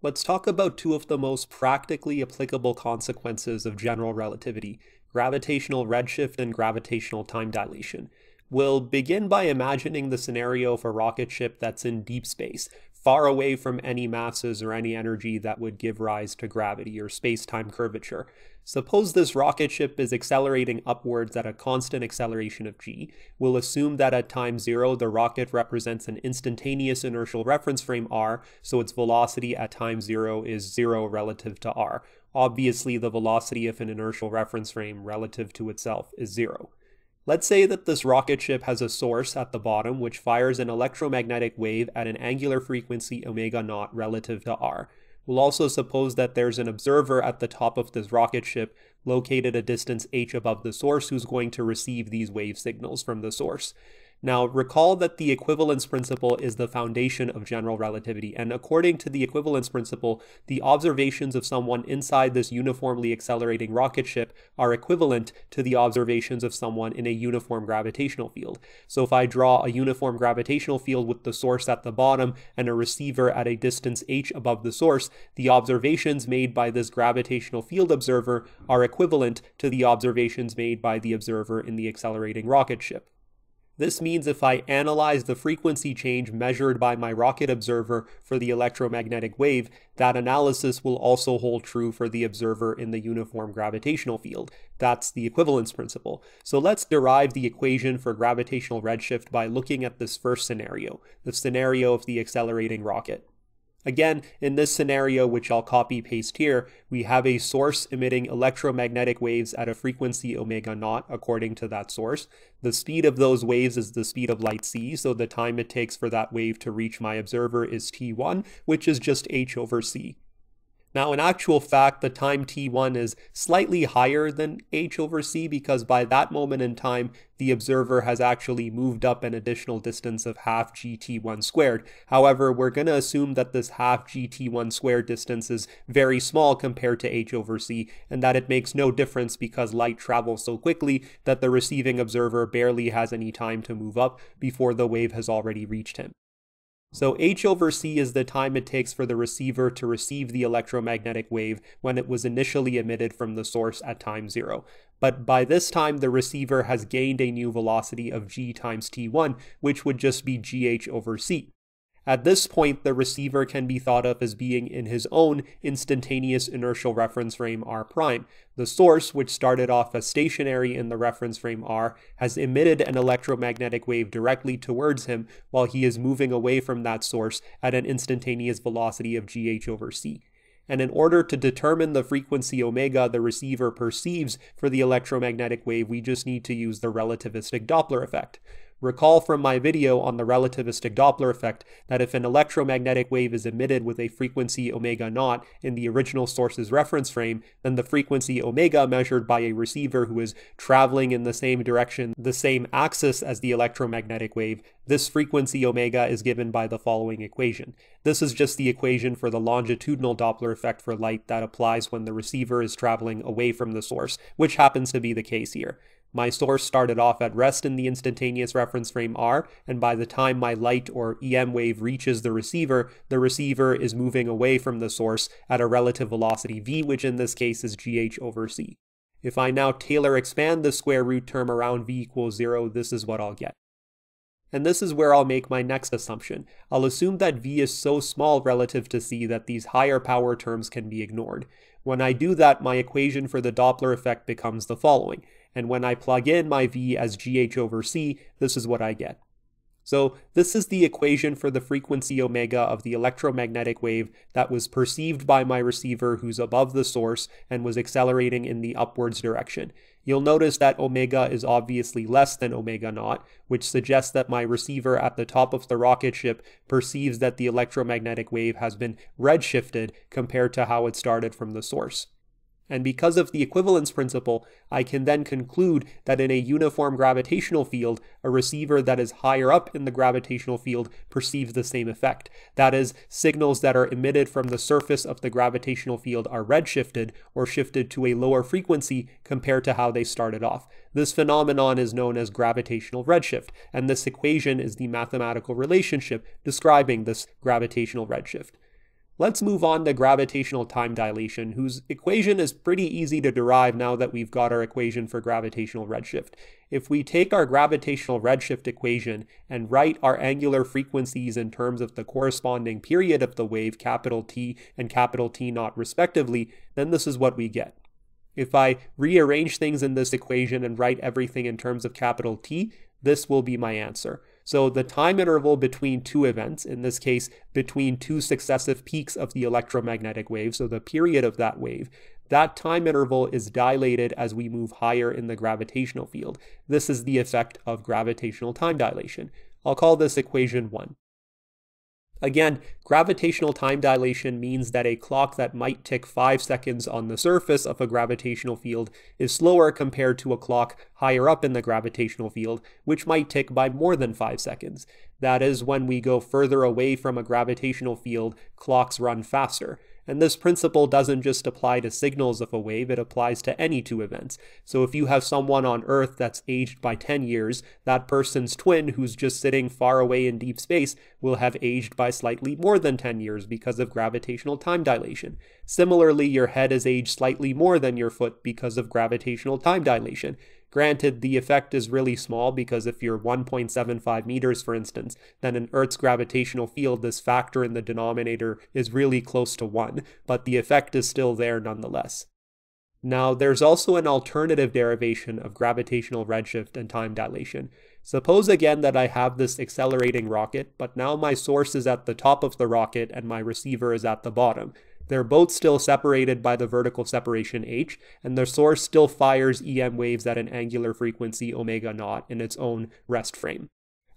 Let's talk about two of the most practically applicable consequences of general relativity gravitational redshift and gravitational time dilation. We'll begin by imagining the scenario of a rocket ship that's in deep space, far away from any masses or any energy that would give rise to gravity or space time curvature. Suppose this rocket ship is accelerating upwards at a constant acceleration of g. We'll assume that at time zero, the rocket represents an instantaneous inertial reference frame r, so its velocity at time zero is zero relative to r. Obviously, the velocity of an inertial reference frame relative to itself is zero. Let's say that this rocket ship has a source at the bottom which fires an electromagnetic wave at an angular frequency omega naught relative to r. We'll also suppose that there's an observer at the top of this rocket ship located a distance h above the source who's going to receive these wave signals from the source. Now, recall that the equivalence principle is the foundation of general relativity, and according to the equivalence principle, the observations of someone inside this uniformly accelerating rocket ship are equivalent to the observations of someone in a uniform gravitational field. So if I draw a uniform gravitational field with the source at the bottom and a receiver at a distance h above the source, the observations made by this gravitational field observer are equivalent to the observations made by the observer in the accelerating rocket ship. This means if I analyze the frequency change measured by my rocket observer for the electromagnetic wave, that analysis will also hold true for the observer in the uniform gravitational field. That's the equivalence principle. So let's derive the equation for gravitational redshift by looking at this first scenario, the scenario of the accelerating rocket. Again, in this scenario, which I'll copy paste here, we have a source emitting electromagnetic waves at a frequency omega naught according to that source. The speed of those waves is the speed of light c, so the time it takes for that wave to reach my observer is t1, which is just h over c. Now, in actual fact, the time t1 is slightly higher than h over c because by that moment in time, the observer has actually moved up an additional distance of half gt1 squared. However, we're going to assume that this half gt1 squared distance is very small compared to h over c, and that it makes no difference because light travels so quickly that the receiving observer barely has any time to move up before the wave has already reached him. So h over c is the time it takes for the receiver to receive the electromagnetic wave when it was initially emitted from the source at time zero. But by this time, the receiver has gained a new velocity of g times t1, which would just be gh over c. At this point, the receiver can be thought of as being in his own instantaneous inertial reference frame r prime. The source, which started off as stationary in the reference frame r, has emitted an electromagnetic wave directly towards him while he is moving away from that source at an instantaneous velocity of gh over c and in order to determine the frequency omega the receiver perceives for the electromagnetic wave, we just need to use the relativistic Doppler effect. Recall from my video on the relativistic Doppler effect that if an electromagnetic wave is emitted with a frequency omega naught in the original source's reference frame, then the frequency omega measured by a receiver who is traveling in the same direction, the same axis as the electromagnetic wave, this frequency omega is given by the following equation. This is just the equation for the longitudinal Doppler effect for light that applies when the receiver is traveling away from the source, which happens to be the case here. My source started off at rest in the instantaneous reference frame R, and by the time my light or EM wave reaches the receiver, the receiver is moving away from the source at a relative velocity v, which in this case is gh over c. If I now Taylor expand the square root term around v equals 0, this is what I'll get. And this is where I'll make my next assumption. I'll assume that v is so small relative to c that these higher power terms can be ignored. When I do that, my equation for the Doppler effect becomes the following and when I plug in my V as GH over C, this is what I get. So this is the equation for the frequency omega of the electromagnetic wave that was perceived by my receiver who's above the source and was accelerating in the upwards direction. You'll notice that omega is obviously less than omega naught, which suggests that my receiver at the top of the rocket ship perceives that the electromagnetic wave has been redshifted compared to how it started from the source. And because of the equivalence principle, I can then conclude that in a uniform gravitational field, a receiver that is higher up in the gravitational field perceives the same effect. That is, signals that are emitted from the surface of the gravitational field are redshifted or shifted to a lower frequency compared to how they started off. This phenomenon is known as gravitational redshift, and this equation is the mathematical relationship describing this gravitational redshift. Let's move on to gravitational time dilation, whose equation is pretty easy to derive now that we've got our equation for gravitational redshift. If we take our gravitational redshift equation and write our angular frequencies in terms of the corresponding period of the wave, capital T and capital T naught respectively, then this is what we get. If I rearrange things in this equation and write everything in terms of capital T, this will be my answer. So the time interval between two events, in this case, between two successive peaks of the electromagnetic wave, so the period of that wave, that time interval is dilated as we move higher in the gravitational field. This is the effect of gravitational time dilation. I'll call this equation 1. Again, gravitational time dilation means that a clock that might tick 5 seconds on the surface of a gravitational field is slower compared to a clock higher up in the gravitational field, which might tick by more than 5 seconds. That is, when we go further away from a gravitational field, clocks run faster. And this principle doesn't just apply to signals of a wave, it applies to any two events. So if you have someone on Earth that's aged by 10 years, that person's twin who's just sitting far away in deep space will have aged by slightly more than 10 years because of gravitational time dilation. Similarly, your head has aged slightly more than your foot because of gravitational time dilation. Granted, the effect is really small because if you're 1.75 meters, for instance, then in Earth's gravitational field, this factor in the denominator is really close to 1, but the effect is still there nonetheless. Now, there's also an alternative derivation of gravitational redshift and time dilation. Suppose again that I have this accelerating rocket, but now my source is at the top of the rocket and my receiver is at the bottom. They're both still separated by the vertical separation h, and the source still fires EM waves at an angular frequency omega naught in its own rest frame.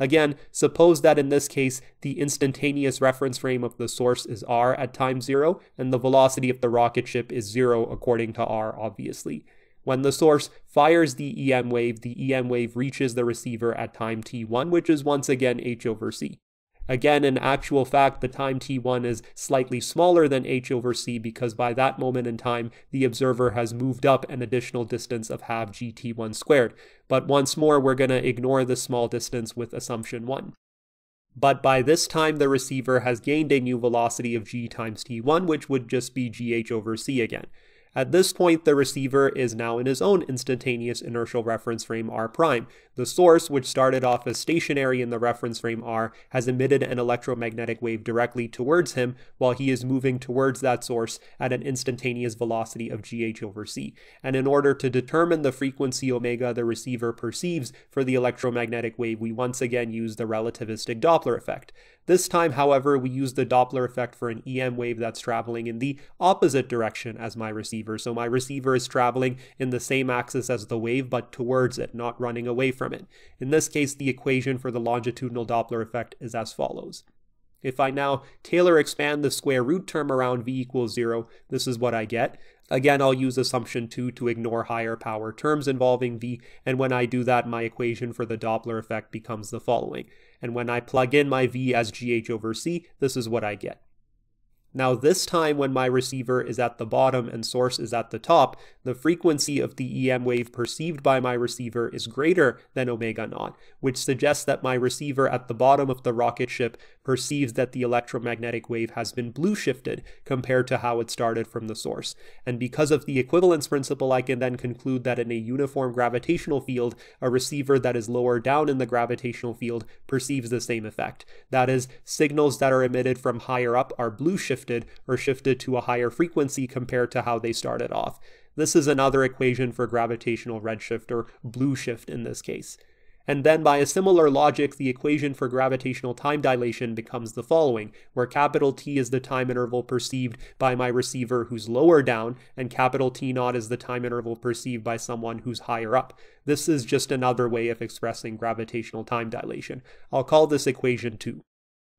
Again, suppose that in this case, the instantaneous reference frame of the source is r at time zero, and the velocity of the rocket ship is zero according to r, obviously. When the source fires the EM wave, the EM wave reaches the receiver at time t1, which is once again h over c. Again, in actual fact, the time t1 is slightly smaller than h over c because by that moment in time, the observer has moved up an additional distance of half gt1 squared. But once more, we're going to ignore the small distance with assumption 1. But by this time, the receiver has gained a new velocity of g times t1, which would just be gh over c again. At this point, the receiver is now in his own instantaneous inertial reference frame r prime. The source, which started off as stationary in the reference frame r, has emitted an electromagnetic wave directly towards him while he is moving towards that source at an instantaneous velocity of gh over c. And in order to determine the frequency omega the receiver perceives for the electromagnetic wave, we once again use the relativistic Doppler effect. This time, however, we use the Doppler effect for an EM wave that's traveling in the opposite direction as my receiver. So my receiver is traveling in the same axis as the wave, but towards it, not running away from it. In this case, the equation for the longitudinal Doppler effect is as follows. If I now Taylor expand the square root term around v equals 0, this is what I get. Again, I'll use assumption 2 to ignore higher power terms involving v, and when I do that, my equation for the Doppler effect becomes the following and when I plug in my V as GH over C, this is what I get. Now, this time when my receiver is at the bottom and source is at the top, the frequency of the EM wave perceived by my receiver is greater than omega naught, which suggests that my receiver at the bottom of the rocket ship perceives that the electromagnetic wave has been blue shifted compared to how it started from the source. And because of the equivalence principle, I can then conclude that in a uniform gravitational field, a receiver that is lower down in the gravitational field perceives the same effect. That is, signals that are emitted from higher up are blue shifted or shifted to a higher frequency compared to how they started off. This is another equation for gravitational redshift, or blue shift in this case. And then by a similar logic, the equation for gravitational time dilation becomes the following, where capital T is the time interval perceived by my receiver who's lower down, and capital T naught is the time interval perceived by someone who's higher up. This is just another way of expressing gravitational time dilation. I'll call this equation 2.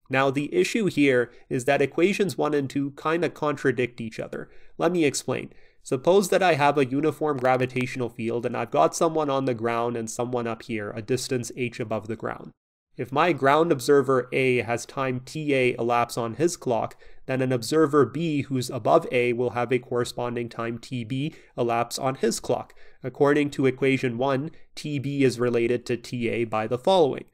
Now, the issue here is that equations 1 and 2 kind of contradict each other. Let me explain. Suppose that I have a uniform gravitational field and I've got someone on the ground and someone up here, a distance h above the ground. If my ground observer A has time ta elapse on his clock, then an observer B who's above A will have a corresponding time tb elapse on his clock. According to equation 1, tb is related to ta by the following.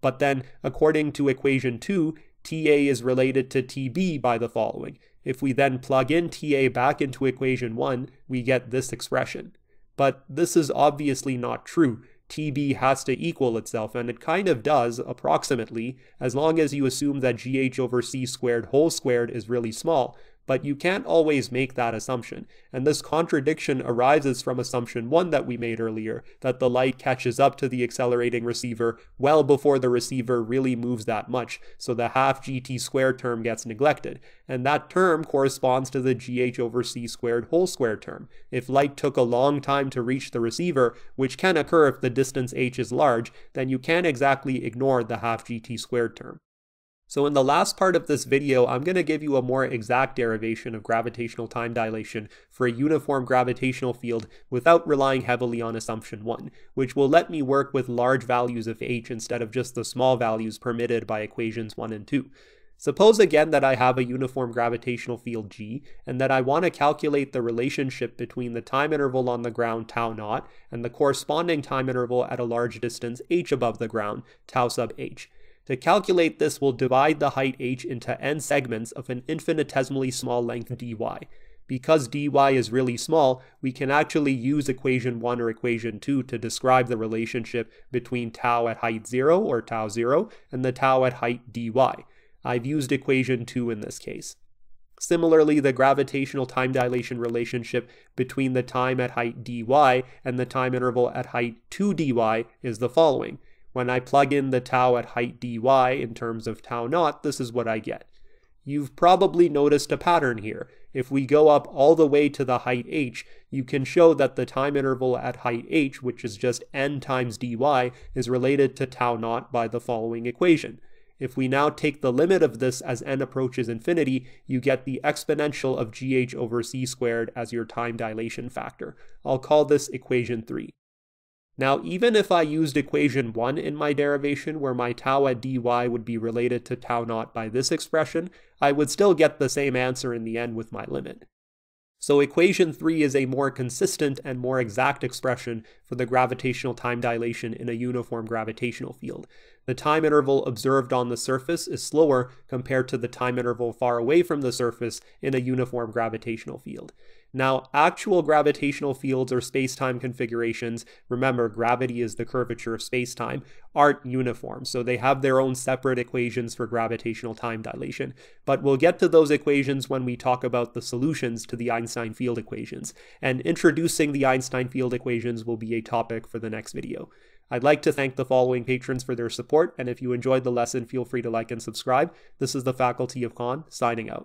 But then, according to equation 2, ta is related to tb by the following. If we then plug in TA back into equation 1, we get this expression. But this is obviously not true. TB has to equal itself, and it kind of does, approximately, as long as you assume that GH over C squared whole squared is really small, but you can't always make that assumption. And this contradiction arises from assumption one that we made earlier, that the light catches up to the accelerating receiver well before the receiver really moves that much, so the half gt squared term gets neglected. And that term corresponds to the gh over c squared whole square term. If light took a long time to reach the receiver, which can occur if the distance h is large, then you can't exactly ignore the half gt squared term. So in the last part of this video, I'm going to give you a more exact derivation of gravitational time dilation for a uniform gravitational field without relying heavily on assumption 1, which will let me work with large values of h instead of just the small values permitted by equations 1 and 2. Suppose again that I have a uniform gravitational field g, and that I want to calculate the relationship between the time interval on the ground tau naught and the corresponding time interval at a large distance h above the ground, tau sub h. To calculate this, we'll divide the height h into n segments of an infinitesimally small length dy. Because dy is really small, we can actually use equation 1 or equation 2 to describe the relationship between tau at height 0 or tau 0 and the tau at height dy. I've used equation 2 in this case. Similarly, the gravitational time dilation relationship between the time at height dy and the time interval at height 2 dy is the following. When I plug in the tau at height dy in terms of tau naught, this is what I get. You've probably noticed a pattern here. If we go up all the way to the height h, you can show that the time interval at height h, which is just n times dy, is related to tau naught by the following equation. If we now take the limit of this as n approaches infinity, you get the exponential of gh over c squared as your time dilation factor. I'll call this equation 3. Now, even if I used equation 1 in my derivation, where my tau at dy would be related to tau naught by this expression, I would still get the same answer in the end with my limit. So equation 3 is a more consistent and more exact expression for the gravitational time dilation in a uniform gravitational field. The time interval observed on the surface is slower compared to the time interval far away from the surface in a uniform gravitational field. Now, actual gravitational fields or space-time configurations, remember gravity is the curvature of space-time, aren't uniform, so they have their own separate equations for gravitational time dilation. But we'll get to those equations when we talk about the solutions to the Einstein field equations, and introducing the Einstein field equations will be a topic for the next video. I'd like to thank the following patrons for their support, and if you enjoyed the lesson, feel free to like and subscribe. This is the Faculty of Khan, signing out.